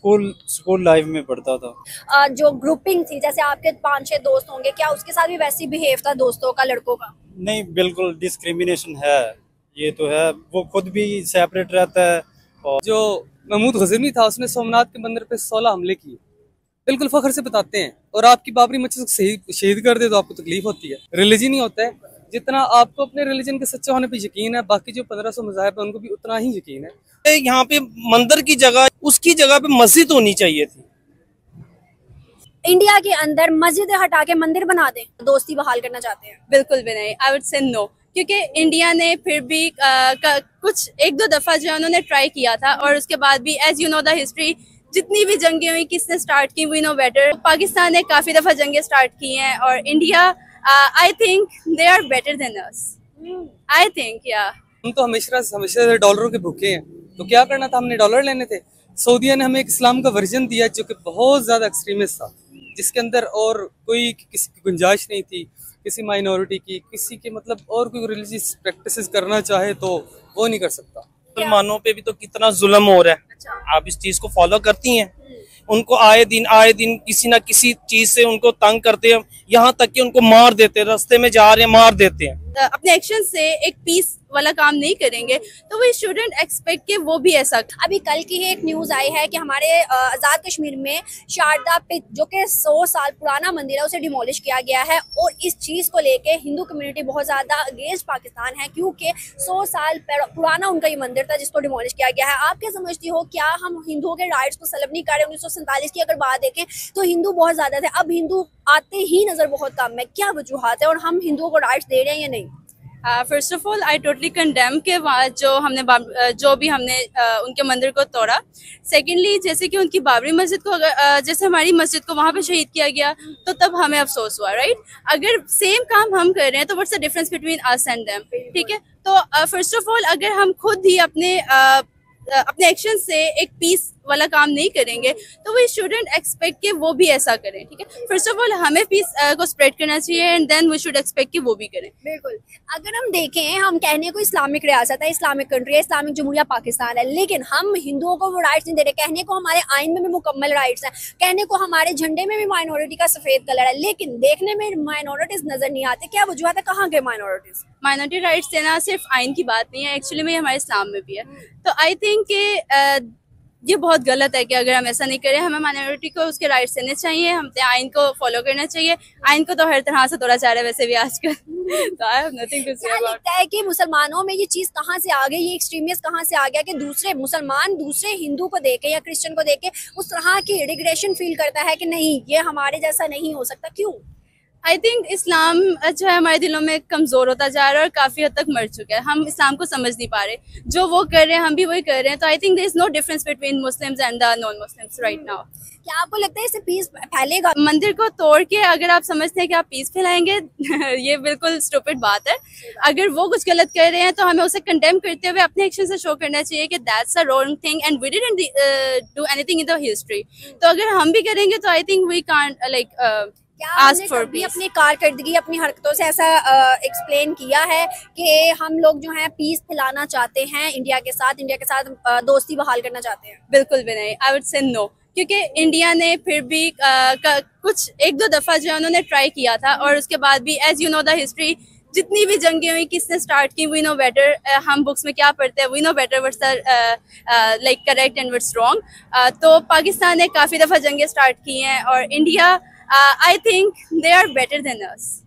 School school life में पढ़ता था। अ, जो ग्रुपिंग थी जैसे आपके पाँच छह दोस्त होंगे क्या उसके साथ भी वैसी बिहेव था दोस्तों का लड़कों का? नहीं बिल्कुल डिस्क्रिमिनेशन है। ये तो है। वो खुद भी सेपरेट रहता है और जो महमूद गजनी था उसने सोमनाथ के मंदिर पे सोलह हमले किए। बिल्कुल फखर से बताते हैं। और आपकी बाबरी मस्जिद शहीद शहीद कर दे तो आपको तकलीफ़ होती है। रिलीजन ही होता है। जितना आपको अपने रिलीजन के सच्चे होने पे यकीन है बाकी जो पंद्रह सौ मजाहब है उनको भी उतना ही यकीन है। यहाँ पे मंदिर की जगह उसकी जगह पे मस्जिद होनी चाहिए थी। इंडिया के अंदर मस्जिद हटा के मंदिर बना दें दोस्ती बहाल करना चाहते हैं। बिल्कुल भी नहीं आई वुड से नो क्योंकि इंडिया ने फिर भी आ, क- कुछ एक दो दफ़ा जो है उन्होंने ट्राई किया था और उसके बाद भी as you know the history जितनी भी जंगें हुई किसने स्टार्ट की वी नो बेटर पाकिस्तान ने काफ़ी दफ़ा जंगें स्टार्ट की हैं और India I think they are better than us I think या हम तो हमेशा हमेशा से डॉलरों के भूखे हैं। तो क्या करना था? हमने डॉलर लेने थे। सऊदीया ने हमें एक इस्लाम का वर्जन दिया जो कि बहुत ज़्यादा एक्सट्रीमिस्ट था जिसके अंदर और कोई किसी की गुंजाइश नहीं थी किसी माइनॉरिटी की किसी के मतलब और कोई रिलीजियस प्रैक्टिसेस करना चाहे तो वो नहीं कर सकता। मुसलमानों पे भी तो कितना जुल्म हो रहा है। अच्छा। आप इस चीज़ को फॉलो करती हैं? उनको आए दिन आए दिन किसी ना किसी चीज़ से उनको तंग करते हैं। यहाँ तक कि उनको मार देते हैं, रास्ते में जा रहे हैं, मार देते हैं। अपने एक्शन से एक पीस वाला काम नहीं करेंगे तो वी शुडेंट एक्सपेक्ट कि वो भी ऐसा अभी कल की ही एक न्यूज़ आई है कि हमारे आज़ाद कश्मीर में शारदा पिट जो कि 100 साल पुराना मंदिर है, उसे डिमोलिश किया गया है और इस चीज़ को लेके हिंदू कम्युनिटी बहुत ज़्यादा अगेंस्ट पाकिस्तान है, क्योंकि 100 साल पुराना उनका ये मंदिर था जिसको डिमोलिश किया गया है। आप क्या समझती हो, क्या हम हिंदुओं के राइट्स को सलब नहीं कर रहे उन्नीस सौ सैंतालीस की अगर बात देखें तो हिंदू बहुत ज़्यादा थे। अब हिंदू आते ही नज़र बहुत कम है। क्या वजूहत है? और हम हिंदुओं को राइट्स दे रहे हैं या नहीं? First of all I totally condemn के वहाँ जो हमने uh, जो भी हमने uh, उनके मंदिर को तोड़ा। सेकेंडली जैसे कि उनकी बाबरी मस्जिद को अगर uh, जैसे हमारी मस्जिद को वहाँ पे शहीद किया गया तो तब हमें अफसोस हुआ राइट right? अगर सेम काम हम कर रहे हैं तो what's the difference between us and them ठीक है? तो फ़र्स्ट ऑफ़ ऑल अगर हम खुद ही अपने uh, uh, अपने एक्शन से एक पीस वाला काम नहीं करेंगे तो वी शुडेंट एक्सपेक्ट कि वो भी ऐसा करें ठीक है? फ़र्स्ट ऑफ़ ऑल हमें पीस को स्प्रेड करना चाहिए and then we should expect कि वो भी करें। बिल्कुल। अगर हम देखें हम कहने को इस्लामिक रियासत है इस्लामिक कंट्री है इस्लामिक जमहूरिया पाकिस्तान है लेकिन हम हिंदुओं को वो राइट्स नहीं दे रहे। कहने को हमारे आइन में भी मुकम्मल राइट्स हैं। कहने को हमारे झंडे में भी माइनॉरिटी का सफ़ेद कलर है लेकिन देखने में माइनॉरिटीज नज़र नहीं आते। क्या वजूहत है? कहाँ गए माइनॉरिटीज माइनॉरिटी राइट्स देना सिर्फ़ आइन की बात नहीं है एक्चुअली में हमारे इस्लाम में भी है। तो आई थिंक कि ये बहुत गलत है कि अगर हम ऐसा नहीं करें हमें माइनॉरिटी को उसके राइट्स देने चाहिए हमें आइन को फॉलो करना चाहिए। आइन को तो हर तरह से तोड़ा जा रहा है वैसे भी आजकल। तो आई हैव नथिंग टू से लगता है कि मुसलमानों में ये चीज़ कहाँ से आ गई ये एक्सट्रीमिस्ट कहाँ से आ गया कि दूसरे मुसलमान दूसरे हिंदू को देखे या क्रिश्चियन को देखे उस तरह की रिग्रेशन फील करता है कि नहीं ये हमारे जैसा नहीं हो सकता क्यों? आई थिंक इस्लाम जो है हमारे दिलों में कमज़ोर होता जा रहा है और काफ़ी हद तक मर चुका है। हम इस्लाम को समझ नहीं पा रहे। जो वो कर रहे हैं हम भी वही कर रहे हैं। तो I think there is no difference between Muslims and the non Muslims right now क्या आपको लगता है इससे पीस फैलेगा? मंदिर को तोड़ के अगर आप समझते हैं कि आप पीस फैलाएँगे ये बिल्कुल स्टूपिड बात है। अगर वो कुछ गलत कर रहे हैं तो हमें उसे कंडेम करते हुए अपने एक्शन से शो करना चाहिए कि that's a wrong thing and we didn't do anything in the history तो अगर हम भी करेंगे तो I think we can't like for कभी peace. अपनी कारकर्दगी अपनी हरकतों से ऐसा एक्सप्लेन किया है कि हम लोग जो है पीस फैलाना चाहते हैं इंडिया के साथ इंडिया के साथ दोस्ती बहाल करना चाहते हैं? बिल्कुल भी नहीं आई वुड से नो क्योंकि इंडिया ने फिर भी क- कुछ एक दो दफ़ा जो है उन्होंने ट्राई किया था और उसके बाद भी as you know the history जितनी भी जंगें हुई किसने स्टार्ट की वी नो बेटर हम बुक्स में क्या पढ़ते हैं we know better words like correct and words wrong तो पाकिस्तान ने काफ़ी दफ़ा जंगें स्टार्ट की हैं और India I think they are better than us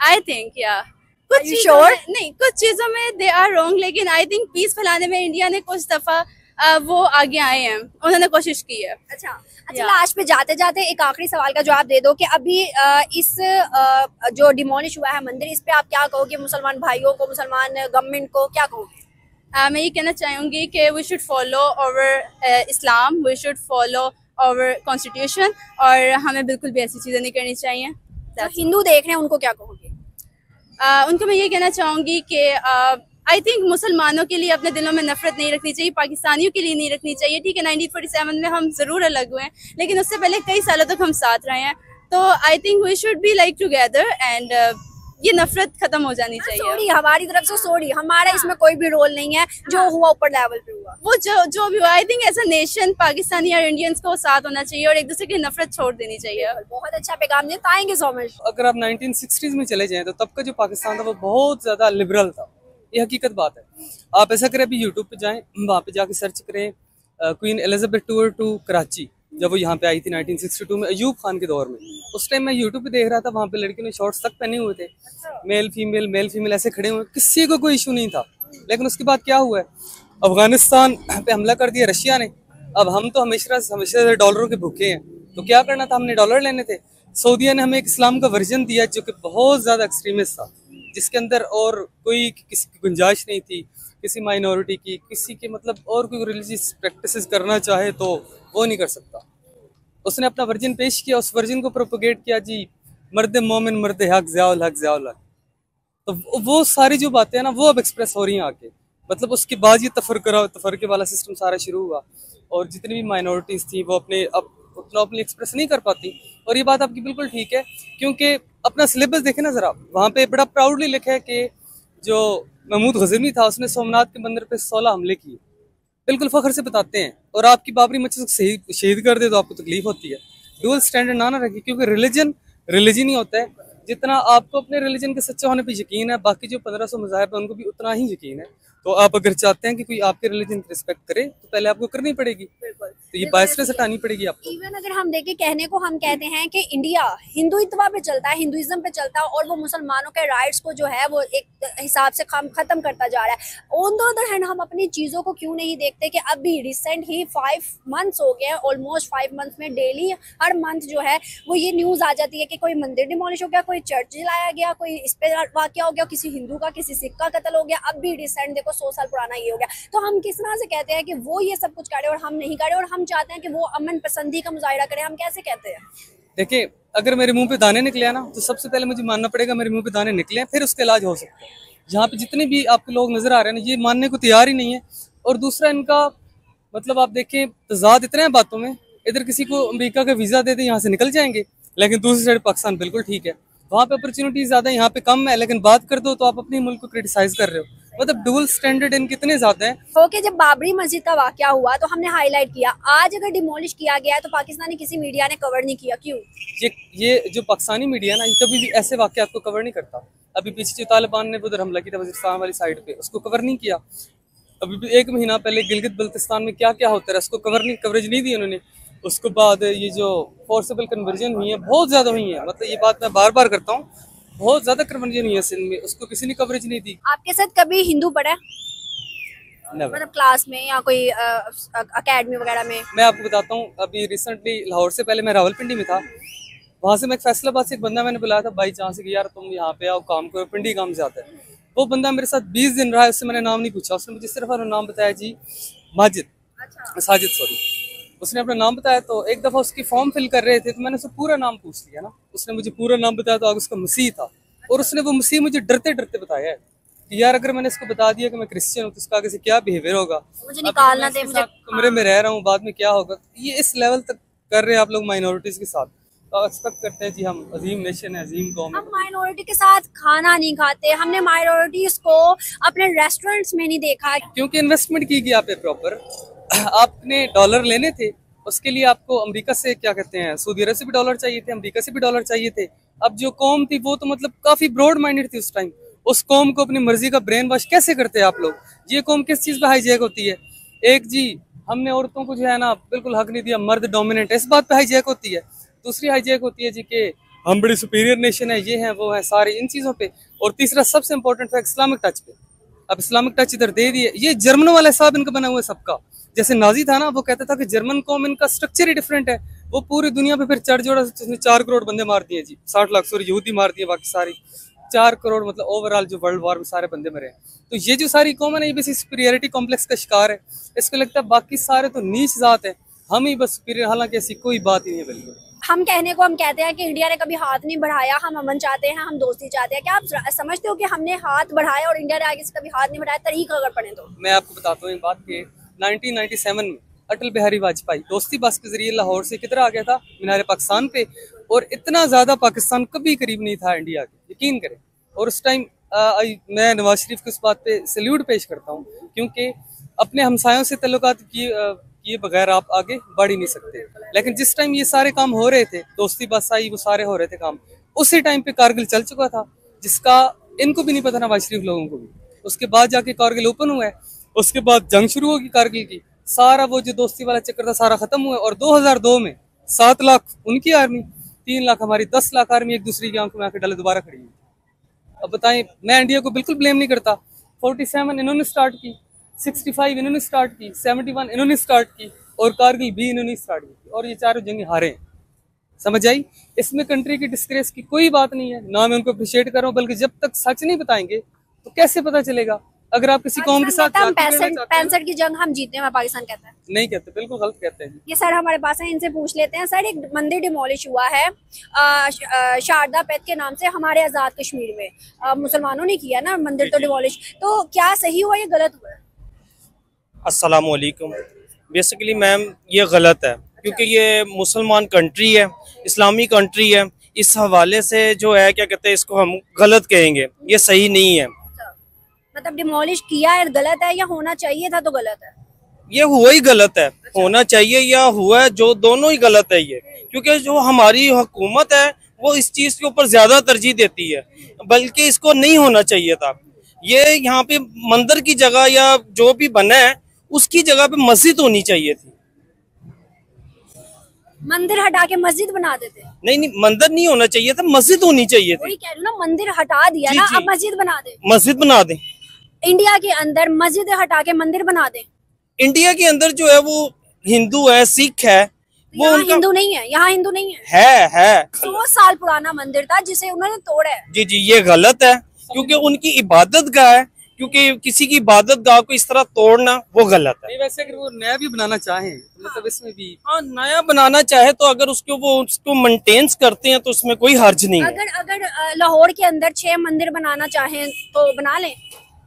I think या कुछ Are you चीज़ों sure? में- नहीं कुछ चीज़ों में दे आर रॉन्ग लेकिन आई थिंक पीस फैलाने में इंडिया ने कुछ दफ़ा अ, वो आगे आए हैं। उन्होंने कोशिश की है। अच्छा। अच्छा लास्ट पे जाते जाते एक आखिरी सवाल का जवाब दे दो कि अभी अ, इस अ, जो डिमोलिश हुआ है मंदिर इस पे आप क्या कहोगे? मुसलमान भाइयों को मुसलमान गवर्नमेंट को क्या कहोगे? Uh, मैं ये कहना चाहूँगी कि वी शुड फॉलो और इस्लाम वी शुड फॉलो और कॉन्स्टिट्यूशन और हमें बिल्कुल भी ऐसी चीज़ें नहीं करनी चाहिए। जो हिंदू देख रहे हैं उनको क्या कहोगे? उनको मैं ये कहना चाहूँगी कि आई थिंक मुसलमानों के लिए अपने दिलों में नफरत नहीं रखनी चाहिए पाकिस्तानियों के लिए नहीं रखनी चाहिए ठीक है? 1947 में हम ज़रूर अलग हुए हैं लेकिन उससे पहले कई सालों तक हम साथ रहे हैं। तो I think we should be like together and ये नफरत खत्म हो जानी चाहिए। सॉरी हमारी तरफ़ से सॉरी हमारा इसमें कोई भी रोल नहीं है जो हुआ ऊपर लेवल पे हुआ। वो जो जो भी हुआ I think as a nation Pakistani और इंडियंस को साथ होना चाहिए और एक दूसरे की नफरत छोड़ देनी चाहिए। बहुत अच्छा पैगाम दिया थैंक यू सो मच अगर आप 1960s में चले जाएँ तो तब का जो पाकिस्तान था वो बहुत ज़्यादा लिबरल था। ये हकीकत बात है। आप ऐसा करें अभी यूट्यूब पे जाएँ वहाँ पे जाके सर्च करें Queen Elizabeth tour to Karachi जब वो यहाँ पे आई थी 1962 में अयूब खान के दौर में। उस टाइम मैं यूट्यूब पे देख रहा था वहाँ पे लड़कियों ने शॉर्ट्स तक पहने हुए थे। मेल फीमेल मेल फीमेल ऐसे खड़े हुए किसी को कोई इशू नहीं था। लेकिन उसके बाद क्या हुआ है? अफ़गानिस्तान पे हमला कर दिया रशिया ने। अब हम तो हमेशा हमेशा से डॉलरों के भूखे हैं। तो क्या करना था? हमने डॉलर लेने थे। सऊदिया ने हमें एक इस्लाम का वर्जन दिया जो कि बहुत ज़्यादा एक्सट्रीमिस्ट था जिसके अंदर और कोई किसी की गुंजाइश नहीं थी। किसी माइनॉरिटी की, किसी के मतलब और कोई रिलीजियस प्रैक्टिसेस करना चाहे तो वो नहीं कर सकता। उसने अपना वर्जन पेश किया, उस वर्जन को प्रोपोगेट किया, जी, मर्द मोमिन, मर्द हक जयाल हक जयाल हक। तो वो- वो सारी जो बातें हैं ना, वो अब एक्सप्रेस हो रही हैं आके मतलब उसके बाद ये तफरकरा तफरके वाला सिस्टम सारा शुरू हुआ। और जितनी भी माइनॉरिटीज़ थी, वो अपने अब, उतना अपनी एक्सप्रेस नहीं कर पाती। और ये बात आपकी बिल्कुल ठीक है, क्योंकि अपना सिलेबस देखे ना ज़रा, वहाँ पे बड़ा प्राउडली लिखा है कि जो महमूद गजमी था उसने सोमनाथ के मंदिर पे सोलह हमले किए। बिल्कुल फख्र से बताते हैं। और आपकी बाबरी मस्जिद को शहीद शहीद कर दे तो आपको तकलीफ़ होती है। डुअल स्टैंडर्ड ना ना रखिए क्योंकि रिलीजन रिलीजन ही होता है। जितना आपको अपने रिलीजन के सच्चे होने पे यकीन है बाकी जो पंद्रह सौ मजाहब है उनको भी उतना ही यकीन है। तो आप अगर चाहते हैं कि कोई आपके रिलीजन की रिस्पेक्ट करे तो पहले आपको करनी पड़ेगी। तो ये बायसनेस हटानी पड़ेगी आपको। इवन अगर हम देखें कहने को हम कहते हैं कि इंडिया हिंदुत्व पे चलता है हिंदुइज्म पे चलता है और वो मुसलमानों के राइट्स को जो है वो एक हिसाब से खम खत्म करता जा रहा है। ऑन द अदर हैंड हम अपनी चीज़ों को क्यों नहीं देखते कि अभी रिसेंट ही फाइव मंथ्स हो गए हैं ऑलमोस्ट फाइव मंथ्स में डेली हर मंथ जो है, वो ये न्यूज़ आ जाती है कि कोई मंदिर डिमोलिश हो गया, कोई चर्च जलाया गया, कोई इस पर वाक्य हो गया, किसी हिंदू का, किसी सिख का कत्ल हो गया, अब भी रिसेंट देखो सौ साल पुराना ये हो गया। तो हम किस तरह से कहते हैं कि वो ये सब कुछ करे और हम नहीं करे और हम चाहते हैं कि वो अमन पसंदी का मुजाहरा करे, हम कैसे कहते हैं? देखिए, अगर मेरे मुँह पे दाने निकले ना तो सबसे पहले मुझे मानना पड़ेगा मेरे मुँह पे दाने निकले हैं, फिर उसका इलाज हो सकता है। यहाँ पे जितने भी आपके लोग नज़र आ रहे हैं ना, ये मानने को तैयार ही नहीं है। और दूसरा, इनका मतलब आप देखें, तजाद इतने हैं बातों में, इधर किसी को अमेरिका का वीज़ा दे दें, यहाँ से निकल जाएँगे, लेकिन दूसरी साइड पाकिस्तान बिल्कुल ठीक है। वहाँ पे अपॉर्चुनिटीज़ ज़्यादा है, यहाँ पे कम है, लेकिन बात कर दो तो आप अपने मुल्क को क्रिटिसाइज कर रहे हो। मतलब डुअल स्टैंडर्ड इनके इतने ज़्यादा हैं। ओके जब बाबरी मस्जिद का वाकया हुआ तो हमने हाईलाइट किया। आज अगर डिमोलिश किया गया है तो पाकिस्तानी किसी मीडिया ने कवर नहीं किया क्यों? ये ये जो पाकिस्तानी मीडिया ना ये कभी भी ऐसे वाक्य आपको कवर नहीं करता। अभी पीछे जो तालिबान ने उधर हमला किया था वजीरस्तान वाली साइड पे उसको कवर नहीं किया। अभी भी एक महीना पहले गिलगित बल्तिस्तान में क्या क्या होता है उसको कवर नहीं कवरेज नहीं दी उन्होंने। उसके बाद ये जो फोर्सेबल कन्वर्जन हुई है बहुत ज़्यादा हुई है। मतलब ये बात मैं बार बार करता हूँ बहुत ज़्यादा कन्वर्जन हुई है सिंध में उसको किसी ने कवरेज नहीं दी। आपके साथ कभी हिंदू पढ़ा? मतलब क्लास में या कोई अकेडमी वगैरह में? मैं आपको बताता हूँ अभी रिसेंटली लाहौर से पहले मैं रावलपिंडी में था। वहाँ से मैं फैसलाबाद से एक बंदा मैंने बुलाया था बाई चांस कि यार तुम यहाँ पे आओ काम करो पिंडी काम से आता है। वो बंदा मेरे साथ बीस दिन रहा है उससे मैंने नाम नहीं पूछा उसने मुझे सिर्फ़ नाम बताया जी माजिद। अच्छा। साजिद सॉरी उसने अपना नाम बताया तो एक दफ़ा उसकी फॉर्म फिल कर रहे थे तो मैंने उससे पूरा नाम पूछ लिया ना। उसने मुझे पूरा नाम बताया तो आगे उसका मसीह था। और उसने वो मसीह मुझे डरते डरते बताया है कि यार अगर मैंने इसको बता दिया कि मैं क्रिश्चियन हूँ तो उसका आगे से क्या बिहेवियर होगा? मुझे निकालना दे मुझे कमरे में रह रहा हूँ बाद में क्या होगा? ये इस लेवल तक कर रहे हैं आप लोग माइनॉरिटीज के साथ। एक्सपेक्ट करते हैं जी हम अजीम नेशन है अजीम कौम हम माइनॉरिटी के साथ खाना नहीं खाते हमने माइनॉरिटीज को अपने रेस्टोरेंट्स में नहीं देखा। क्योंकि इन्वेस्टमेंट की गई आप पे प्रॉपर आपने डॉलर लेने थे उसके लिए आपको अमेरिका से क्या कहते हैं सऊदी अरब से भी डॉलर चाहिए थे अमेरिका से भी डॉलर चाहिए थे। अब जो कौम थी वो तो मतलब काफ़ी ब्रॉड माइंडेड थी उस टाइम उस कौम को अपनी मर्ज़ी का ब्रेन वॉश कैसे करते हैं आप लोग? ये कौम किस चीज़ पे हाईजैक होती है? एक जी हमने औरतों को जो है ना बिल्कुल हक नहीं दिया मर्द डोमिनेट इस बात पे हाईजैक होती है। दूसरी हाईजैक होती है जी कि, हम बड़ी सुपीरियर नेशन है, ये है, वो है सारे इन चीज़ों पे। और तीसरा सबसे इंपॉर्टेंट है इस्लामिक टच पे। अब इस्लामिक टच इधर दे दिए। ये जर्मन वाला हिसाब इनका बना हुआ है सबका। जैसे नाजी था ना, वो कहता था कि जर्मन कौम इनका स्ट्रक्चर ही डिफरेंट है। वो पूरी दुनिया पे फिर चढ़ जोड़ा उसने चार करोड़ बंदे मार दिए जी। साठ लाख सॉरी यहूदी मार दिए बाकी सारी। चार करोड़ मतलब ओवरऑल जो वर्ल्ड वॉर में सारे बंदे मरे। हैं तो ये जो सारी कौम है ना, ये बस सुपीरियरिटी कॉम्प्लेक्स का शिकार है। इसको लगता है बाकी सारे तो नीच जात है। हम ही बस सुपीरियर हालाँकि ऐसी कोई बात ही नहीं है बिल्कुल हम कहने को हम कहते हैं कि इंडिया ने कभी हाथ नहीं बढ़ाया हम अमन चाहते हैं हम दोस्ती चाहते हैं। क्या आप समझते हो कि हमने हाथ बढ़ाया और इंडिया ने आगे से कभी हाथ नहीं बढ़ाया? तरीक अगर पड़े तो। मैं आपको बताता हूँ एक बात कि 1997 में अटल बिहारी वाजपेयी दोस्ती बस के ज़रिए लाहौर से किधर आ गया था? मीनार पाकिस्तान पे। और इतना ज़्यादा पाकिस्तान कभी करीब नहीं था इंडिया के। यकीन करें। और उस टाइम मैं नवाज़ शरीफ की उस बात पे सल्यूट पेश करता हूँ क्योंकि अपने हमसायों से तल्लुकात किए अ, किए बगैर आप आगे बढ़ ही नहीं सकते। लेकिन जिस टाइम ये सारे काम हो रहे थे, दोस्ती बादशाही वो सारे हो रहे थे काम। उसी टाइम पे कारगिल चल चुका था, जिसका इनको भी नहीं पता नवाज़ शरीफ लोगों को भी। उसके बाद जाके कारगिल ओपन हुआ है, उसके बाद जंग शुरू होगी कारगिल की। सारा वो जो दोस्ती वाला चक्कर था, सारा खत्म हुआ और 2002 में सात लाख उनकी आर्मी तीन लाख हमारी, दस लाख आर्मी एक दूसरे की आँखों में आके डाले दोबारा खड़ी हुई। अब बताएँ, मैं इंडिया को बिल्कुल ब्लेम नहीं करता। 47 इन्होंने स्टार्ट की। 65 इन्होंने स्टार्ट की 71 इन्होंने स्टार्ट की और कारगिल भी इन्होंने स्टार्ट की और ये चारों जंगे हारे हैं। समझ आई? इसमें कंट्री की डिस्ग्रेस की कोई बात नहीं है। ना मैं उनको अप्रिशिएट कर रहा हूँ बल्कि जब तक सच नहीं बताएँगे तो कैसे पता चलेगा? अगर आप किसी कौम के साथ हम पैंसठ की जंग हम जीते हैं पाकिस्तान कहता है। नहीं कहते बिल्कुल गलत कहते हैं। ये सर हमारे पास है इनसे पूछ लेते हैं। सर एक मंदिर डिमोलिश हुआ है शारदा पैत के नाम से हमारे आज़ाद कश्मीर में। मुसलमानों ने किया ना मंदिर तो डिमोलिश तो क्या सही हुआ या गलत हुआ? अस्सलाम वालेकुम बेसिकली मैम ये गलत है क्योंकि ये मुसलमान कंट्री है इस्लामी कंट्री है इस हवाले से जो है क्या कहते हैं इसको हम गलत कहेंगे। ये सही नहीं है। अच्छा। मतलब डिमोलिश किया है गलत है या होना चाहिए था तो गलत है? ये हुआ ही गलत है। होना चाहिए या हुआ है जो दोनों ही गलत है ये। क्योंकि जो हमारी हुकूमत है वो इस चीज़ के ऊपर ज़्यादा तरजीह देती है बल्कि इसको नहीं होना चाहिए था। ये यहाँ पे मंदिर की जगह या जो भी बना है उसकी जगह पे मस्जिद होनी चाहिए थी। मंदिर हटा के मस्जिद बना देते। नहीं नहीं मंदिर नहीं होना चाहिए था मस्जिद होनी चाहिए थी। कह रही ना मंदिर हटा दिया जी, ना जी। अब मस्जिद बना दे। मस्जिद बना दें। इंडिया के अंदर मस्जिद हटा के मंदिर बना दे। इंडिया के अंदर जो है वो हिंदू है सिख है वो उनका हिंदू नहीं है यहाँ हिंदू नहीं है। है है। सौ साल पुराना मंदिर था जिसे उन्होंने तोड़ा है। जी जी ये गलत है क्योंकि उनकी इबादत गाह है क्योंकि किसी की इबादत गाह को इस तरह तोड़ना वो गलत है। नहीं वैसे अगर वो नया भी बनाना चाहें तो मतलब इसमें भी। हाँ नया बनाना चाहे तो अगर उसको वो उसको मेंटेन्स करते हैं तो उसमें कोई हर्ज नहीं है। अगर अगर लाहौर के अंदर छह मंदिर बनाना चाहे तो बना लें?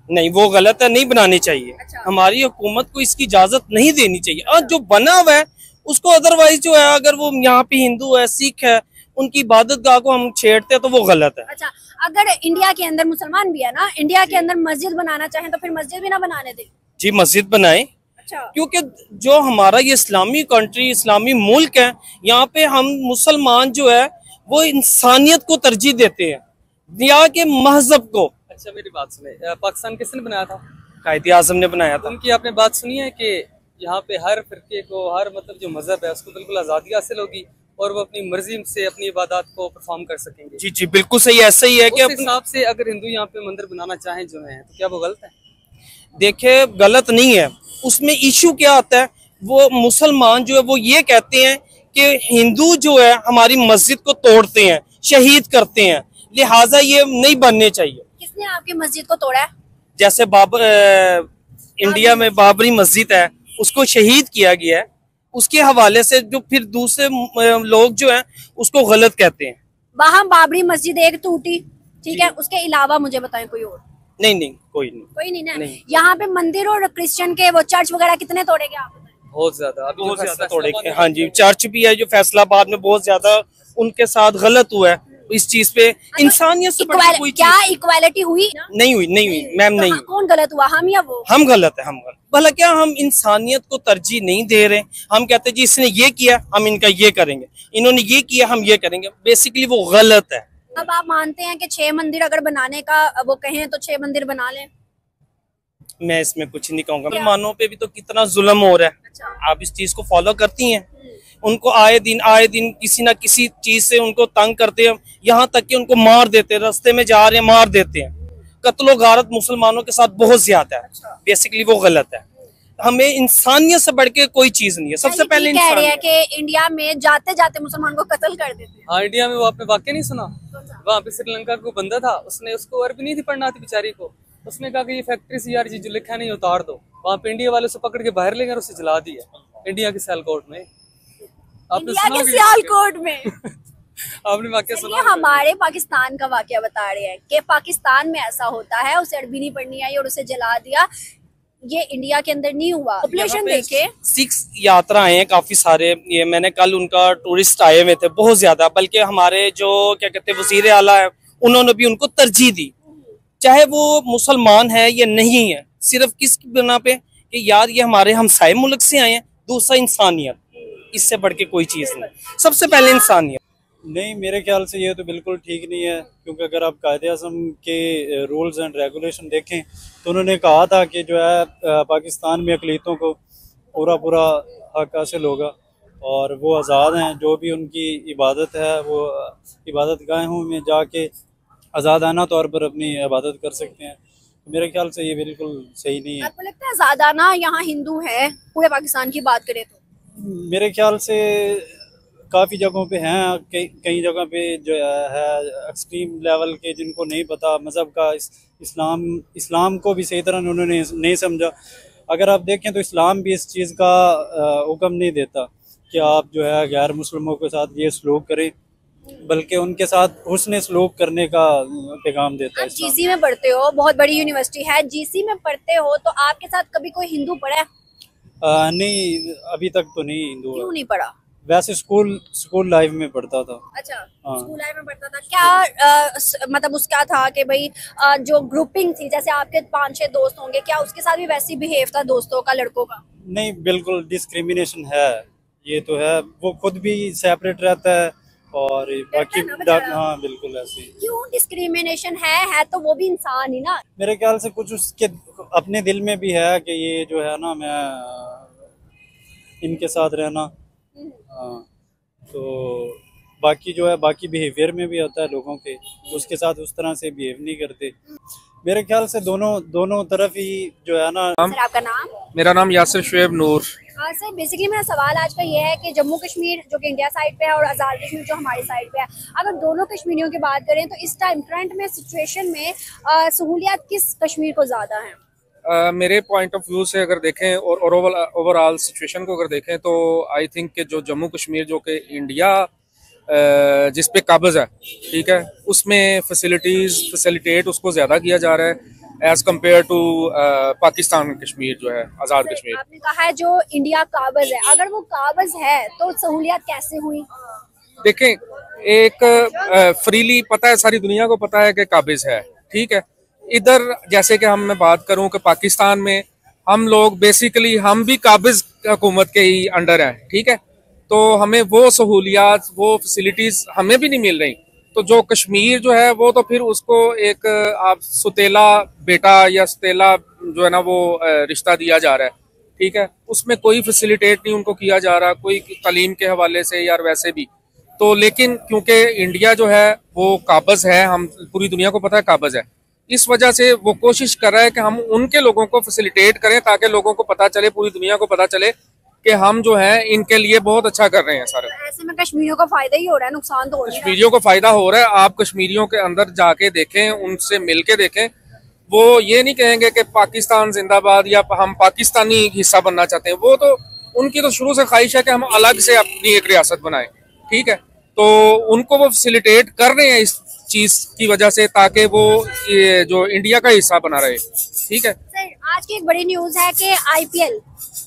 नहीं वो गलत है नहीं बनाने चाहिए। अच्छा। हमारी हुकूमत को इसकी इजाज़त नहीं देनी चाहिए। और जो बना हुआ है उसको अदरवाइज़ जो है अगर वो यहाँ पे हिंदू है सिख है उनकी इबादत गाह को हम छेड़ते हैं तो वो गलत है। अच्छा अगर इंडिया के अंदर मुसलमान भी है ना इंडिया के अंदर मस्जिद बनाना चाहे तो फिर मस्जिद भी ना बनाने दें। जी मस्जिद बनाए। अच्छा। क्योंकि जो हमारा ये इस्लामी कंट्री इस्लामी मुल्क है यहाँ पे हम मुसलमान जो है वो इंसानियत को तरजीह देते हैं या के महजब को। अच्छा मेरी बात सुने पाकिस्तान किसने बनाया था? कायदे आज़म ने बनाया था। उनकी आपने बात सुनी है कि यहाँ पे हर फिरके को हर मतलब जो मज़हब है उसको बिल्कुल आज़ादी हासिल होगी। और वो अपनी मर्ज़ी से अपनी इबादत को परफॉर्म कर सकेंगे। जी जी बिल्कुल सही ऐसा ही है कि उस हिसाब से अगर हिंदू यहाँ पे मंदिर बनाना चाहें जो है तो क्या वो गलत है? देखिए गलत नहीं है। उसमें इशू क्या आता है? वो मुसलमान जो है वो ये कहते हैं कि हिंदू जो है हमारी मस्जिद को तोड़ते हैं शहीद करते हैं। लिहाजा ये नहीं बनने चाहिए। किसने आपकी मस्जिद को तोड़ा है? जैसे बाबर इंडिया में बाबरी मस्जिद है उसको शहीद किया गया है। उसके हवाले से जो फिर दूसरे लोग जो हैं उसको गलत कहते हैं। वहाँ बाबरी मस्जिद एक टूटी ठीक है? उसके अलावा मुझे बताएँ कोई और? नहीं नहीं कोई नहीं। कोई नहीं ना? नहीं। यहाँ पे मंदिर और क्रिश्चियन के वो चर्च वगैरह कितने तोड़े आप? बहुत ज़्यादा बहुत ज़्यादा तोड़े गए। हाँ जी चर्च भी है जो फैसलाबाद में बहुत ज़्यादा उनके साथ गलत हुआ है। इस चीज़ पे इंसानियत से कोई क्या इक्वालिटी हुई? नहीं हुई नहीं हुई मैम तो नहीं हाँ, हुई। कौन गलत हुआ हम या वो? हम गलत है हम गलत। भला क्या हम इंसानियत को तरजीह नहीं दे रहे? हम कहते जी इसने ये किया हम इनका ये करेंगे। इन्होंने ये किया हम ये करेंगे। बेसिकली वो गलत है। अब आप मानते हैं कि छह मंदिर अगर बनाने का वो कहें तो छह मंदिर बना लें? मैं इसमें कुछ नहीं कहूँगा। मुसलमानों पे भी तो कितना जुल्म हो रहा है। अच्छा। आप इस चीज़ को फॉलो करती हैं? उनको आए दिन आए दिन किसी ना किसी चीज़ से उनको तंग करते हैं। यहाँ तक कि उनको मार देते हैं रास्ते में जा रहे हैं मार देते हैं। कत्लो गारत मुसलमानों के साथ बहुत ज़्यादा है। बेसिकली वो गलत है। हमें इंसानियत से बढ़ के कोई चीज़ नहीं है। सबसे पहले कह रहे हैं कि इंडिया में जाते जाते मुसलमान को कत्ल कर देते हैं। हाँ इंडिया में वो आपने वाक्य नहीं सुना? वहाँ पे श्रीलंका को बंदा था। उसने उसको अरबी नहीं थी पढ़ना थी बेचारी को। उसने कहा कि ये फैक्ट्री से यार जी जो लिखा नहीं उतार दो। वहाँ पे इंडिया वाले उसे पकड़ के बाहर ले गए और उसे जला दिया। इंडिया के सियालकोट में। आपने सुना के सियालकोट में? आपने वाक्य सुना हमारे पाकिस्तान का वाक्य बता रहे हैं कि पाकिस्तान में ऐसा होता है उसे अरबी नहीं पढ़नी आई और उसे जला दिया। ये इंडिया के अंदर नहीं हुआ। पॉपुलेशन देखे। सिक्स यात्रा आए हैं काफ़ी सारे। ये मैंने कल उनका टूरिस्ट आए हुए थे बहुत ज़्यादा। बल्कि हमारे जो क्या कहते हैं वज़ीर आला है उन्होंने भी उनको तरजीह दी। चाहे वो मुसलमान है या नहीं है सिर्फ़ किस बिना पे? कि यार ये हमारे हमसाए मुल्क से आए हैं दूसरा इंसानियत। इससे बढ़ के कोई चीज़ नहीं। सबसे पहले इंसानियत नहीं मेरे ख्याल से ये तो बिल्कुल ठीक नहीं है क्योंकि अगर आप कायदे अजम के रूल्स एंड रेगुलेशन देखें तो उन्होंने कहा था कि जो है पाकिस्तान में अकलीतों को पूरा पूरा हक हासिल होगा और वो आज़ाद हैं जो भी उनकी इबादत है वो इबादत गाहों में जाके आज़ादाना तौर पर अपनी इबादत कर सकते हैं। मेरे ख्याल से ये बिल्कुल सही नहीं है। आपको लगता है ज़्यादा ना यहाँ हिंदू है? पूरे पाकिस्तान की बात करें तो। मेरे ख्याल से काफ़ी जगहों पे हैं कई कई जगह पे जो है एक्सट्रीम लेवल के जिनको नहीं पता मज़हब का इस, इस्लाम इस्लाम को भी सही तरह उन्होंने नहीं समझा। अगर आप देखें तो इस्लाम भी इस चीज़ का हुक्म नहीं देता कि आप जो है गैर मुसलमों के साथ ये सलूक करें बल्कि उनके साथ उसने सलूक करने का पैगाम देता है जीसी में पढ़ते हो बहुत बड़ी यूनिवर्सिटी है जीसी में पढ़ते हो तो आपके साथ कभी कोई हिंदू पढ़ा है? अ, नहीं अभी तक तो नहीं हिंदू क्यों नहीं पढ़ा? वैसे स्कूल स्कूल लाइफ में पढ़ता था। अच्छा हाँ। स्कूल लाइफ में पढ़ता था। क्या स- मतलब उसका था कि भाई अ, जो ग्रुपिंग थी जैसे आपके पाँच छह दोस्त होंगे क्या उसके साथ भी वैसी बिहेव था दोस्तों का लड़कों का? नहीं बिल्कुल डिस्क्रिमिनेशन है। ये तो है। वो खुद भी सेपरेट रहता है और बाकी हाँ बिल्कुल ऐसे क्यों डिस्क्रिमिनेशन है? है तो वो भी इंसान ही ना। मेरे ख्याल से कुछ उसके अपने दिल में भी है कि ये जो है ना मैं इनके साथ रहना। हाँ, तो बाकी जो है बाकी बिहेवियर में भी होता है लोगों के। उसके साथ उस तरह से बिहेव नहीं करते। मेरे ख्याल से दोनों दोनों तरफ़ ही जो है ना सर आपका नाम? मेरा नाम यासिर शुएब नूर। हाँ सर बेसिकली मेरा सवाल आज का ये है कि जम्मू कश्मीर जो कि इंडिया साइड पे है और आज़ाद कश्मीर जो हमारी साइड पे है अगर दोनों कश्मीरियों की बात करें तो इस टाइम करंट में सिचुएशन में सहूलियात किस कश्मीर को ज़्यादा हैं? मेरे पॉइंट ऑफ़ व्यू से अगर देखें और ओवरऑल सिचुएशन को अगर देखें तो आई थिंक कि जो जम्मू कश्मीर जो कि इंडिया जिस पे काबज है ठीक है उसमें फैसिलिटीज़ फैसिलिटेट उसको ज़्यादा किया जा रहा है as compare to Pakistan Kashmir जो है आज़ाद कश्मीर। आपने कहा है जो इंडिया काबज है अगर वो काबज है तो सहूलियात कैसे हुई? देखें एक फ्रीली पता है सारी दुनिया को पता है कि काबिज है ठीक है इधर जैसे कि हम मैं बात करूँ कि पाकिस्तान में हम लोग बेसिकली हम भी काबिज हुकूमत के ही अंडर हैं, ठीक है? तो हमें वो सहूलियात, वो फैसिलिटीज़ हमें भी नहीं मिल रही। तो जो कश्मीर जो है, वो तो फिर उसको एक, आप सुतेला बेटा या सुतेला जो है ना, वो रिश्ता दिया जा रहा है, ठीक है? उसमें कोई फैसिलिटेट नहीं उनको किया जा रहा, कोई तालीम के हवाले से या वैसे भी। तो लेकिन क्योंकि इंडिया जो है, वो काबज है, हम पूरी दुनिया को पता है काबज है। इस वजह से वो कोशिश कर रहा है कि हम उनके लोगों को फैसिलिटेट करें ताकि लोगों को पता चले पूरी दुनिया को पता चले कि हम जो है इनके लिए बहुत अच्छा कर रहे हैं सारे। ऐसे में कश्मीरियों को फ़ायदा ही हो रहा है नुकसान तो हो रहा कश्मीरियों को फ़ायदा हो रहा है आप कश्मीरियों के अंदर जाके देखें उनसे मिल के देखें। वो ये नहीं कहेंगे कि पाकिस्तान जिंदाबाद या हम पाकिस्तानी हिस्सा बनना चाहते हैं। वो तो उनकी तो शुरू से ख्वाहिश है कि हम अलग से अपनी एक रियासत बनाएँ। ठीक है? तो उनको वो फैसिलिटेट कर रहे हैं इस चीज़ की वजह से ताकि वो जो इंडिया का हिस्सा बना रहे। ठीक है? सर, आज की एक बड़ी न्यूज़ है कि आईपीएल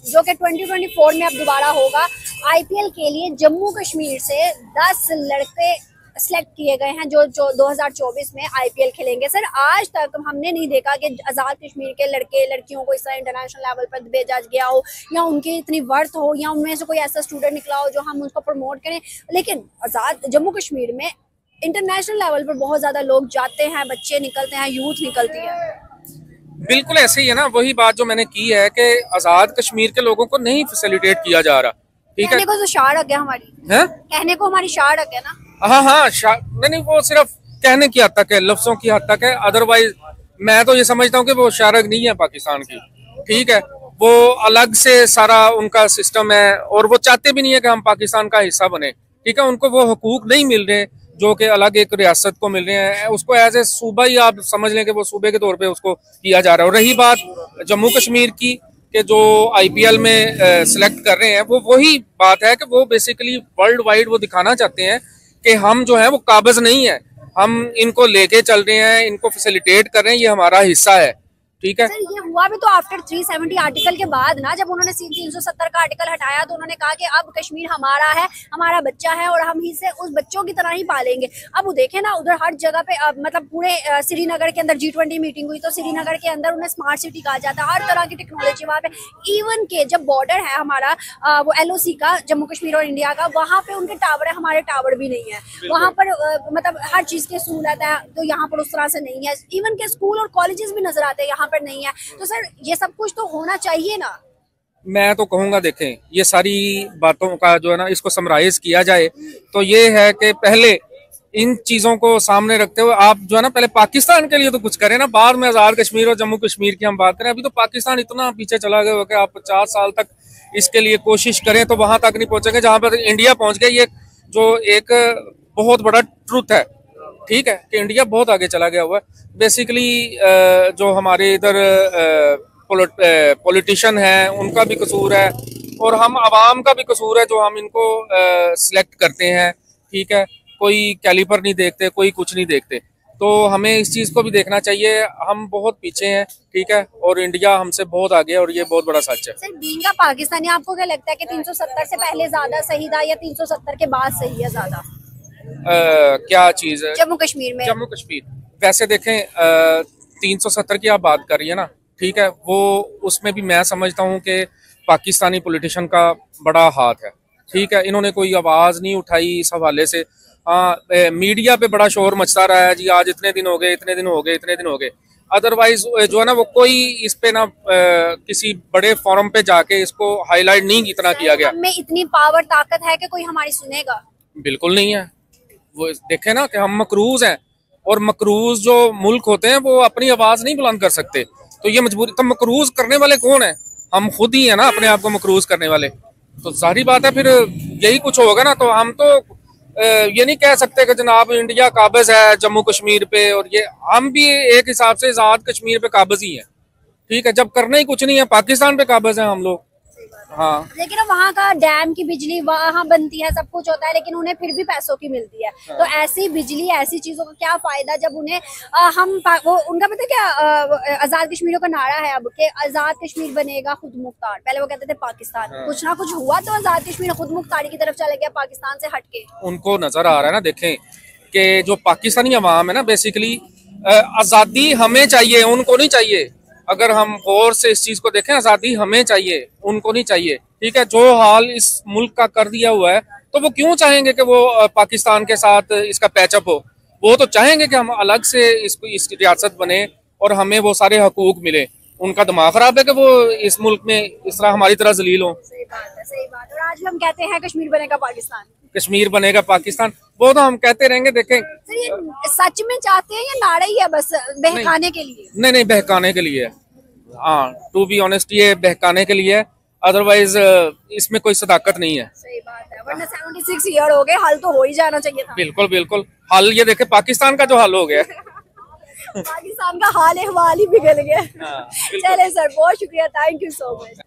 जो कि 2024 में अब दोबारा होगा आईपीएल के लिए जम्मू कश्मीर से 10 लड़के सिलेक्ट किए गए हैं, जो जो 2024 में आईपीएल खेलेंगे। सर, आज तक हमने नहीं देखा कि आज़ाद कश्मीर के लड़के, लड़कियों को इस तरह इंटरनेशनल लेवल पर भेजा गया हो, या उनकी इतनी वर्थ हो, या उनमें से कोई ऐसा स्टूडेंट निकला हो जो हम उसको प्रमोट करें। लेकिन आज़ाद, जम्मू कश्मीर में इंटरनेशनल लेवल पर बहुत ज़्यादा लोग जाते हैं बच्चे निकलते हैं यूथ निकलती है। बिल्कुल ऐसे ही है ना वही बात जो मैंने की है कि आज़ाद कश्मीर के लोगों को नहीं फैसिलिटेट किया जा रहा। ठीक है? कहने को तो शार है हमारी। हैं? कहने को हमारी शार है ना। हाँ हाँ नहीं नहीं वो सिर्फ़ कहने की हद तक है लफ्जों की हद तक है। अदरवाइज़ मैं तो ये समझता हूँ कि वो शारक नहीं है पाकिस्तान की। ठीक है? वो अलग से सारा उनका सिस्टम है और वो चाहते भी नहीं है कि हम पाकिस्तान का हिस्सा बने। ठीक है? उनको वो हकूक नहीं मिल रहे। जो कि अलग एक रियासत को मिल रहे हैं, उसको एज ए सूबा ही आप समझ लें कि वो सूबे के तौर पे उसको किया जा रहा है। और रही बात जम्मू कश्मीर की, कि जो आईपीएल में सिलेक्ट कर रहे हैं, वो वही बात है कि वो बेसिकली वर्ल्ड वाइड वो दिखाना चाहते हैं कि हम जो है वो काबज नहीं है। हम इनको लेके चल रहे हैं, इनको फैसिलिटेट कर रहे हैं, ये हमारा हिस्सा है। ठीक है? सर ये हुआ भी तो आफ्टर 370 आर्टिकल के बाद ना जब उन्होंने तीन सौ सत्तर का आर्टिकल हटाया तो उन्होंने कहा कि अब कश्मीर हमारा है हमारा बच्चा है और हम इसे उस बच्चों की तरह ही पालेंगे। अब वो देखे ना उधर हर जगह पे अब मतलब पूरे श्रीनगर के अंदर जी ट्वेंटी मीटिंग हुई तो श्रीनगर के अंदर उन्हें स्मार्ट सिटी कहा जाता है। हर तरह की टेक्नोलॉजी वहाँ पे इवन के जब बॉर्डर है हमारा वो LOC का जम्मू कश्मीर और इंडिया का वहाँ पे उनके टावर है हमारे टावर भी नहीं है। वहाँ पर मतलब हर चीज़ की सहूलत है तो यहाँ पर उस तरह से नहीं है। इवन के स्कूल और कॉलेजेस भी नज़र आते हैं यहाँ पर नहीं है। तो सर, ये सब कुछ तो होना चाहिए ना। मैं तो कहूँगा देखें, ये सारी बातों का जो है ना, इसको समराइज किया जाए तो ये है कि पहले इन चीज़ों को सामने रखते हुए आप जो है ना, पहले पाकिस्तान के लिए तो कुछ करें ना, बाद में आज़ाद कश्मीर और जम्मू कश्मीर की हम बात करें। अभी तो पाकिस्तान इतना पीछे चला गया कि आप पचास साल तक इसके लिए कोशिश करें तो वहाँ तक नहीं पहुँचेंगे, जहाँ पर इंडिया पहुँच गए ये जो एक बहुत बड़ा ट्रुथ है ठीक है, कि इंडिया बहुत आगे चला गया हुआ है। बेसिकली जो हमारे इधर पॉलिटिशियन हैं, उनका भी कसूर है। और हम आवाम का भी कसूर है, जो हम इनको सिलेक्ट करते हैं। ठीक है, कोई कैलिपर नहीं देखते, कोई कुछ नहीं देखते। तो हमें इस चीज़ को भी देखना चाहिए। हम बहुत पीछे हैं, ठीक है, और इंडिया हमसे बहुत आगे है, और ये बहुत बड़ा सच है। सर पाकिस्तानी, आपको क्या लगता है कि 370 से पहले ज़्यादा सही था, या 370 के बाद सही है ज़्यादा? अ, क्या चीज़ है? जम्मू कश्मीर में। जम्मू कश्मीर। वैसे देखें तीन सौ सत्तर की आप बात कर रही है ना ठीक है वो उसमें भी मैं समझता हूँ कि पाकिस्तानी पोलिटिशन का बड़ा हाथ है ठीक है इन्होंने कोई आवाज़ नहीं उठाई इस हवाले से। हाँ ए, मीडिया पे बड़ा शोर मचता रहा है जी आज इतने दिन हो गए इतने दिन हो गए इतने दिन हो गए। अदरवाइज़ जो है ना वो कोई इस पे ना किसी बड़े फोरम पे जाके इसको हाईलाइट नहीं इतना किया गया। हम में इतनी पावर ताकत है कि कोई हमारी सुनेगा। बिल्कुल नहीं है। वो देखे ना कि हम मकरूज हैं और मकरूज जो मुल्क होते हैं, वो अपनी आवाज़ नहीं बुलंद कर सकते। तो ये मजबूरी तो मकरूज करने वाले कौन है? हम खुद ही है ना, अपने आप को मकरूज करने वाले। तो सारी बात है, फिर यही कुछ होगा ना तो हम तो ये नहीं कह सकते कि जनाब इंडिया काबज है जम्मू कश्मीर पे, और ये हम भी एक हिसाब से आज़ाद कश्मीर पे काबज ही है। ठीक है, जब करना ही कुछ नहीं है, पाकिस्तान पे काबज है हम लोग। हाँ। लेकिन वहाँ का डैम की बिजली वहाँ बनती है सब कुछ होता है लेकिन उन्हें फिर भी पैसों की मिलती है। तो ऐसी बिजली ऐसी चीज़ों का क्या फ़ायदा जब उन्हें अ, हम वो उनका पता क्या आज़ाद कश्मीरों का नारा है अब कि आज़ाद कश्मीर बनेगा खुद मुख्तार। पहले वो कहते थे पाकिस्तान। हाँ। कुछ ना कुछ हुआ तो आज़ाद कश्मीर खुद मुख्तारी की तरफ़ चला गया पाकिस्तान से हटके। उनको नज़र आ रहा है ना देखें कि जो पाकिस्तानी अवाम है ना बेसिकली आज़ादी हमें चाहिए उनको नहीं चाहिए। अगर हम गौर से इस चीज़ को देखें, आज़ादी हमें चाहिए, उनको नहीं चाहिए, ठीक है? जो हाल इस मुल्क का कर दिया हुआ है तो वो क्यों चाहेंगे कि वो पाकिस्तान के साथ इसका पैचअप हो? वो तो चाहेंगे कि हम अलग से इसको इस रियासत बने और हमें वो सारे हकूक मिले। उनका दिमाग खराब है कि वो इस मुल्क में इस तरह हमारी तरह जलील हो। सही बात है, सही बात है। और आज हम कहते हैं कश्मीर बनेगा पाकिस्तान। कश्मीर बनेगा पाकिस्तान। वो तो हम कहते रहेंगे देखें। सच में चाहते हैं या नारा ही है बस बहकाने के लिए? नहीं नहीं बहकाने के लिए। हाँ टू बी ऑनेस्ट ये बहकाने के लिए। अदरवाइज़ इसमें कोई सदाकत नहीं है। सही बात है वरना 76 ईयर हो गए हल तो हो ही जाना चाहिए था। बिल्कुल बिल्कुल। हाल ये देखे पाकिस्तान का जो हाल हो गया। पाकिस्तान का हाल अहवाल ही बिगड़ गया। चले सर बहुत शुक्रिया थैंक यू सो मच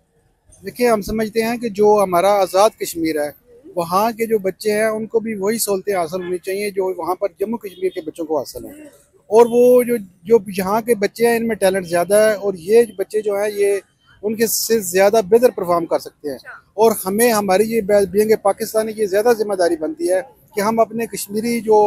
देखिए हम समझते हैं कि जो हमारा आज़ाद कश्मीर है वहाँ के जो बच्चे हैं, उनको भी वही सहूलतें हासिल होनी चाहिए जो वहाँ पर जम्मू कश्मीर के बच्चों को हासिल हैं। और वो जो जो यहाँ के बच्चे हैं, इनमें टैलेंट ज़्यादा है और ये बच्चे जो हैं, ये उनके से ज़्यादा बेहतर परफॉर्म कर सकते हैं। और हमें, हमारी ये बींग पाकिस्तानी की ज़्यादा ज़िम्मेदारी बनती है कि हम अपने कश्मीरी जो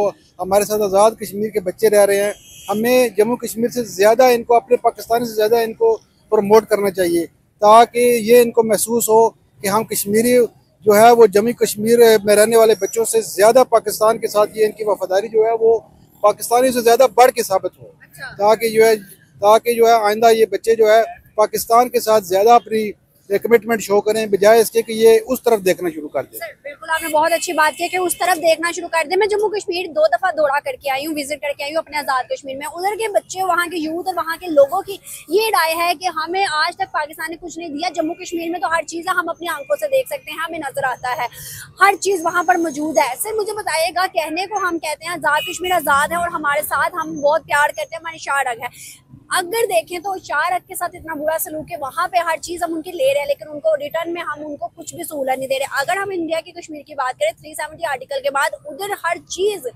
हमारे साथ आज़ाद कश्मीर के बच्चे रह रहे हैं, हमें जम्मू कश्मीर से ज़्यादा इनको, अपने पाकिस्तान से ज़्यादा इनको प्रमोट करना चाहिए, ताकि ये इनको महसूस हो कि हम कश्मीरी जो है वो जम्मू कश्मीर में रहने वाले बच्चों से ज़्यादा पाकिस्तान के साथ ये इनकी वफादारी जो है वो पाकिस्तानी से ज़्यादा बढ़ के साबित हो। ताकि जो है ताकि जो है आइंदा ये बच्चे जो है पाकिस्तान के साथ ज़्यादा अपनी कमिटमेंट शो करें, बजाय इसके कि ये उस तरफ़ देखना शुरू कर दें। बिल्कुल आपने बहुत अच्छी बात की कि उस तरफ़ देखना शुरू कर दे। मैं जम्मू कश्मीर दो दफ़ा दौड़ा करके आई हूँ विज़िट करके आई हूँ अपने आज़ाद कश्मीर में। उधर के बच्चे, वहाँ के यूथ और वहाँ के लोगों की ये राय है कि हमें आज तक पाकिस्तान ने कुछ नहीं दिया। जम्मू कश्मीर में तो हर चीज़ हम अपनी आँखों से देख सकते हैं, हमें नज़र आता है। हर चीज़ वहाँ पर मौजूद है। सर, मुझे बताइएगा, कहने को हम कहते हैं आज़ाद कश्मीर आज़ाद है और हमारे साथ हम बहुत प्यार करते हैं, हमारी शाह है। अगर देखें तो चार के साथ इतना बुरा सलूक है, वहाँ पे हर चीज़ हम उनकी ले रहे हैं, लेकिन उनको रिटर्न में हम उनको कुछ भी सहूलत नहीं दे रहे। अगर हम इंडिया की कश्मीर की बात करें थ्री सेवेंटी आर्टिकल के बाद उधर हर चीज़,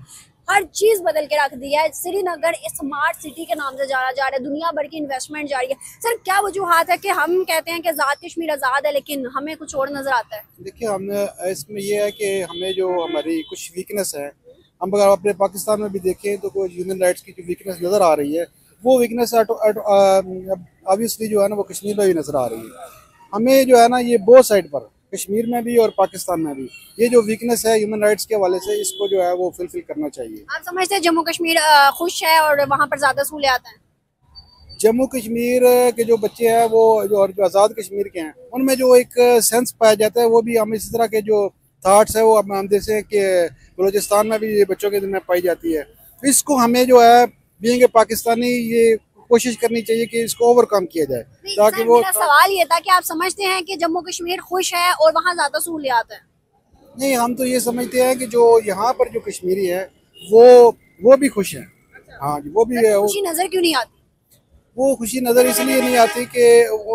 हर चीज़ बदल के रख दी है। श्रीनगर स्मार्ट सिटी के नाम से जाना जा रहा है, दुनिया भर की इन्वेस्टमेंट जा रही है। सर, क्या वजूहत है कि हम कहते हैं कि आज़ाद कश्मीर आज़ाद है, लेकिन हमें कुछ और नज़र आता है? देखिए, हमने, इसमें यह है कि हमें जो हमारी कुछ वीकनेस है, हम अगर अपने पाकिस्तान में भी देखें तो कोई ह्यूमन राइट्स की जो वीकनेस नज़र आ रही है वो वीकनेस ऑब्वियसली जो है ना वो कश्मीर में भी नज़र आ रही है। हमें जो है ना ये बहुत साइड पर कश्मीर में भी और पाकिस्तान में भी ये जो वीकनेस है ह्यूमन राइट्स के हवाले से इसको जो है वो फुलफिल करना चाहिए। आप समझते हैं जम्मू कश्मीर खुश है और वहाँ पर ज़्यादा सहूलियात हैं? जम्मू कश्मीर के जो बच्चे हैं वो जो और जो आज़ाद कश्मीर के हैं उनमें जो एक सेंस पाया जाता है वो भी हम इसी तरह के जो थाट्स है वो हम जैसे कि बलोचिस्तान में भी ये बच्चों के दिन में पाई जाती है। इसको हमें जो है बीइंग पाकिस्तानी ये कोशिश करनी चाहिए कि इसको ओवरकम किया जाए ताकि वो मेरा सवाल ये था कि आप समझते हैं कि जम्मू कश्मीर खुश है और वहाँ ज़्यादा सहूलियात है? नहीं हम तो ये समझते हैं कि जो यहाँ पर जो कश्मीरी है वो वो भी खुश है। हाँ जी वो भी है खुशी नज़र क्यों नहीं आती? वो खुशी नज़र इसलिए नहीं आती कि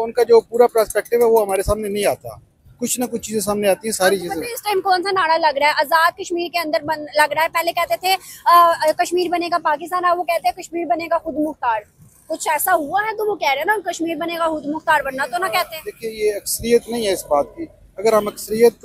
उनका जो पूरा प्रस्पेक्टिव है वो हमारे सामने नहीं आता। कुछ ना कुछ चीज़ें सामने आती है सारी चीज़ें। इस टाइम कौन सा नारा लग रहा है? आज़ाद कश्मीर के अंदर बन, लग रहा है। पहले कहते थे अ, कश्मीर बनेगा पाकिस्तान अब वो कहते हैं कश्मीर बनेगा खुद मुख्तार। कुछ ऐसा हुआ है तो वो कह रहे हैं ना कश्मीर बनेगा खुद मुख्तार बनना तो ना कहते हैं। देखिए ये अक्सरियत नहीं है इस बात की। अगर हम अक्सरियत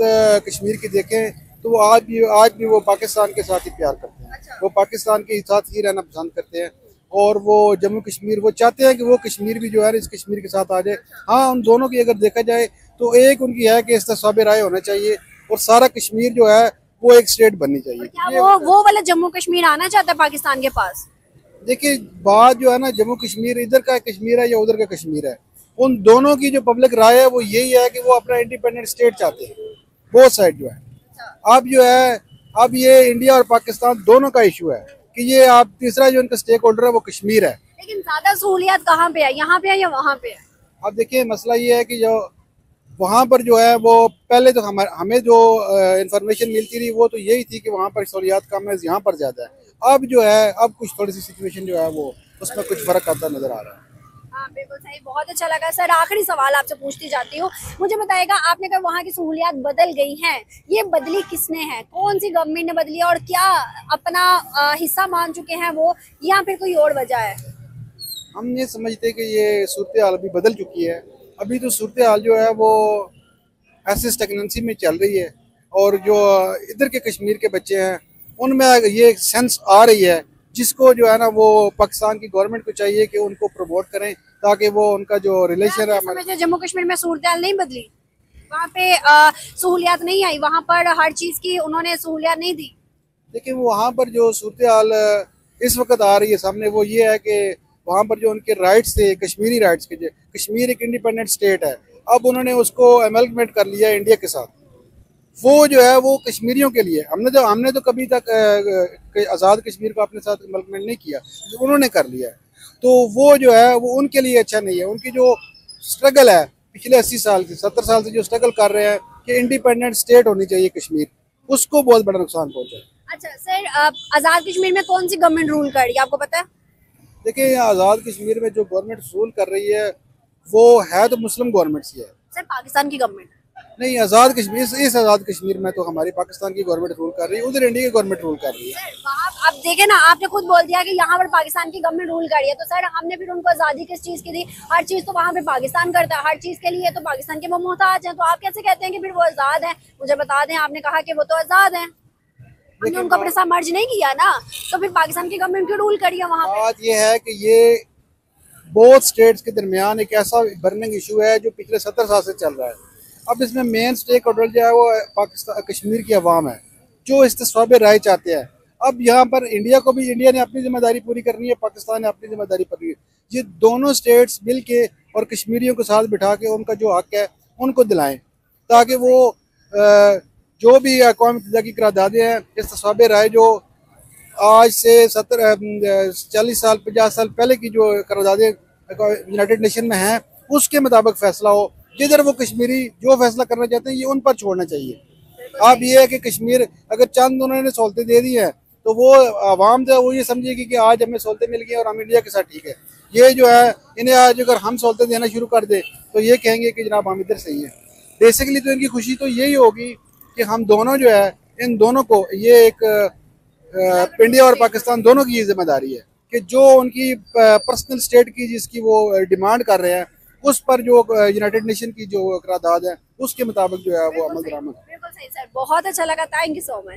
कश्मीर की देखें तो वो आज भी आज भी वो पाकिस्तान के साथ ही प्यार करते हैं। वो पाकिस्तान के साथ ही रहना पसंद करते हैं। और वो जम्मू कश्मीर वो चाहते हैं कि वो कश्मीर भी जो है इस कश्मीर के साथ आ जाए। हाँ उन दोनों की अगर देखा जाए तो एक उनकी है कि इसतसाब राय होना चाहिए और सारा कश्मीर जो है वो एक स्टेट बननी चाहिए। क्या वो वो वाला जम्मू कश्मीर आना चाहता है पाकिस्तान के पास? देखिए बात जो है ना जम्मू कश्मीर इधर का कश्मीर है या उधर का कश्मीर है? उन दोनों की जो पब्लिक राय है वो यही है कि वो अपना इंडिपेंडेंट स्टेट चाहते हैं। बोथ साइड जो है। अब जो है अब ये इंडिया और पाकिस्तान दोनों का इशू है कि ये आप तीसरा जो इनका स्टेक होल्डर है वो कश्मीर है। लेकिन ज़्यादा सहूलियात कहाँ पे है? यहाँ पे है या वहाँ पे है? अब देखिए मसला ये है कि जो वहाँ पर जो है वो पहले तो हमारे हमें जो इंफॉर्मेशन मिलती रही वो तो यही थी कि वहाँ पर सहूलियात कम है यहाँ पर ज़्यादा है। अब जो है अब कुछ थोड़ी सी सिचुएशन जो है वो उसमें कुछ फ़र्क आता नज़र आ रहा है। हाँ बिल्कुल सही बहुत अच्छा लगा। सर आखिरी सवाल आपसे पूछती जाती हूँ। मुझे बताएगा आपने कहा वहाँ की सहूलियात बदल गई हैं। ये बदली किसने है? कौन सी गवर्नमेंट ने बदली और क्या अपना हिस्सा मान चुके हैं वो या फिर कोई और वजह है? हम ये समझते हैं कि ये सूरत हाल अभी बदल चुकी है। अभी तो सूरत हाल जो है वो ऐसे स्टेगनेंसी में चल रही है और जो इधर के कश्मीर के बच्चे हैं उनमें ये सेंस आ रही है जिसको जो है ना वो पाकिस्तान की गवर्नमेंट को चाहिए कि उनको प्रमोट करें ताकि वो उनका जो रिलेशन है जम्मू कश्मीर में सूरत नहीं बदली? वहाँ पे सहूलियात नहीं आई। वहाँ पर हर चीज़ की उन्होंने सहूलियात नहीं दी। लेकिन वहाँ पर जो सूरत हाल इस वक्त आ रही है सामने वो ये है कि वहाँ पर जो उनके राइट्स थे, कश्मीरी राइट्स के कश्मीर एक इंडिपेंडेंट स्टेट है, अब उन्होंने उसको अमेलगमेंट कर लिया इंडिया के साथ। वो जो है, वो कश्मीरियों के लिए, हमने तो हमने तो कभी तक आज़ाद कश्मीर को अपने साथ अमेलगमेंट नहीं किया, जो उन्होंने कर लिया है। तो वो जो है, वो उनके लिए अच्छा नहीं है। उनकी जो स्ट्रगल है, पिछले अस्सी साल से, सत्तर साल से जो स्ट्रगल कर रहे हैं कि इंडिपेंडेंट स्टेट होनी चाहिए कश्मीर, उसको बहुत बड़ा नुकसान पहुँचा अच्छा सर आज़ाद कश्मीर में कौन सी गवर्नमेंट रूल कर? रही है आपको पता है? देखिए यहाँ आज़ाद कश्मीर में जो गवर्नमेंट रूल कर रही है वो है तो मुस्लिम गवर्नमेंट सी है। सर पाकिस्तान की गवर्नमेंट नहीं आज़ाद कश्मीर इस, आज़ाद कश्मीर में तो हमारी पाकिस्तान की गवर्नमेंट रूल कर रही है उधर इंडिया की गवर्नमेंट रूल कर रही है। अब देखे ना आपने खुद बोल दिया कि यहाँ पर पाकिस्तान की गवर्नमेंट रूल कर रही है। तो सर हमने फिर उनको आज़ादी किस चीज़ की दी? हर चीज़ तो वहाँ पे पाकिस्तान करता है हर चीज़ के लिए तो पाकिस्तान के वो मोहताज हैं। तो आप कैसे कहते हैं कि फिर वो आज़ाद है? मुझे बता दें आपने कहा कि वो तो आज़ाद है। हमने उनको अपने साथ मर्ज नहीं किया ना? तो फिर पाकिस्तान की गवर्नमेंट क्यों रूल करी है वहाँ बात ये है कि ये बोथ स्टेट्स के दरमियान एक ऐसा बर्निंग इशू है जो पिछले सत्तर साल से चल रहा है। अब इसमें मेन स्टेक होल्डर जो है वो पाकिस्तान कश्मीर की आवाम है जो इसतसाब राय चाहते हैं। अब यहाँ पर इंडिया को भी इंडिया ने अपनी ज़िम्मेदारी पूरी करनी है पाकिस्तान ने अपनी ज़िम्मेदारी पूरी ये दोनों स्टेट्स मिल के और कश्मीरियों के साथ बिठा के उनका जो हक है उनको दिलाएँ ताकि वो जो भी अकवा मुतहदा की करारदादें हैं इसतसाब राय जो आज से सत्तर चालीस साल, पचास साल पहले की जो करारदादें यूनाइटेड नेशन में हैं, उसके मुताबिक फैसला हो। जिधर वो कश्मीरी जो फैसला करना चाहते हैं, ये उन पर छोड़ना चाहिए। अब ये है कि कश्मीर, अगर चंद उन्होंने सहूलतें दे दी हैं तो वो आवाम जो वो ये समझेगी कि आज हमें सहूलतें मिल गई और हम इंडिया के साथ ठीक है। ये जो है, इन्हें आज अगर हम सहूलतें देना शुरू कर दे तो ये कहेंगे कि जनाब हम इधर सही हैं। बेसिकली तो इनकी खुशी तो यही होगी कि हम दोनों जो है, इन दोनों को, ये एक इंडिया और पाकिस्तान दोनों की ये ज़िम्मेदारी है कि जो उनकी पर्सनल स्टेट की जिसकी वो डिमांड कर रहे हैं, उस पर जो यूनाइटेड नेशन की जो करारदाद है, उसके मुताबिक जो है वो अमल दरामद बहुत अच्छा लगा। Thank you so much